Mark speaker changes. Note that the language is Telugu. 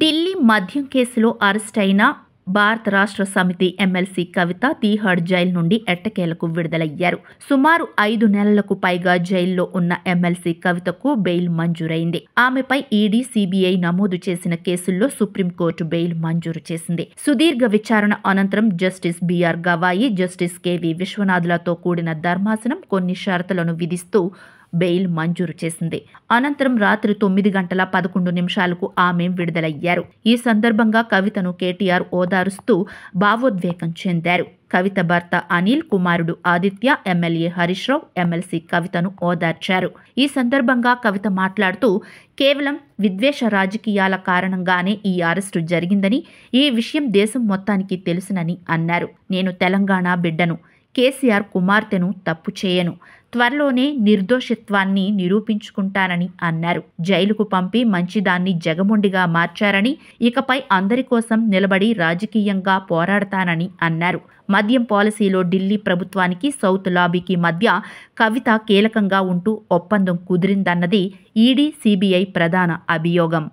Speaker 1: ఢిల్లీ మద్యం కేసులో అరెస్ట్ అయిన భారత రాష్ట్ర సమితి ఎమ్మెల్సీ కవిత తీహాడ్ జైలు నుండి ఎట్టకేలకు విడుదలయ్యారు. సుమారు ఐదు నెలలకు పైగా జైల్లో ఉన్న ఎమ్మెల్సీ కవితకు బెయిల్ మంజూరైంది. ఆమెపై ఈడీ సిబిఐ నమోదు చేసిన కేసుల్లో సుప్రీంకోర్టు బెయిల్ మంజూరు చేసింది. సుదీర్ఘ విచారణ అనంతరం justice B R Gavai justice K V విశ్వనాథులతో కూడిన ధర్మాసనం కొన్ని షరతులను విధిస్తూ బెయిల్ మంజూరు చేసింది. అనంతరం రాత్రి తొమ్మిది గంటల పదకొండు నిమిషాలకు ఆమె విడుదలయ్యారు. ఈ సందర్భంగా కవితను కేటీఆర్ ఓదారుస్తూ భావోద్వేగం చెందారు. కవిత భర్త అనిల్ కుమారుడు ఆదిత్య ఎమ్మెల్యే హరీష్ రావు ఎమ్మెల్సీ కవితను ఓదార్చారు. ఈ సందర్భంగా కవిత మాట్లాడుతూ కేవలం విద్వేష రాజకీయాల కారణంగానే ఈ అరెస్టు జరిగిందని ఈ విషయం దేశం మొత్తానికి తెలుసునని అన్నారు. నేను తెలంగాణ బిడ్డను. కేసీఆర్ కుమార్తెను తప్పు చేయను. త్వరలోనే నిర్దోషిత్వాన్ని నిరూపించుకుంటానని అన్నారు. జైలుకు పంపి మంచిదాన్ని జగమొండిగా మార్చారని ఇకపై అందరి కోసం నిలబడి రాజకీయంగా పోరాడతానని అన్నారు. మద్యం పాలసీలో ఢిల్లీ ప్రభుత్వానికి సౌత్ లాబీకి మధ్య కవిత కీలకంగా ఉంటూ ఒప్పందం కుదిరిందన్నది ఈడీ సిబిఐ ప్రధాన అభియోగం.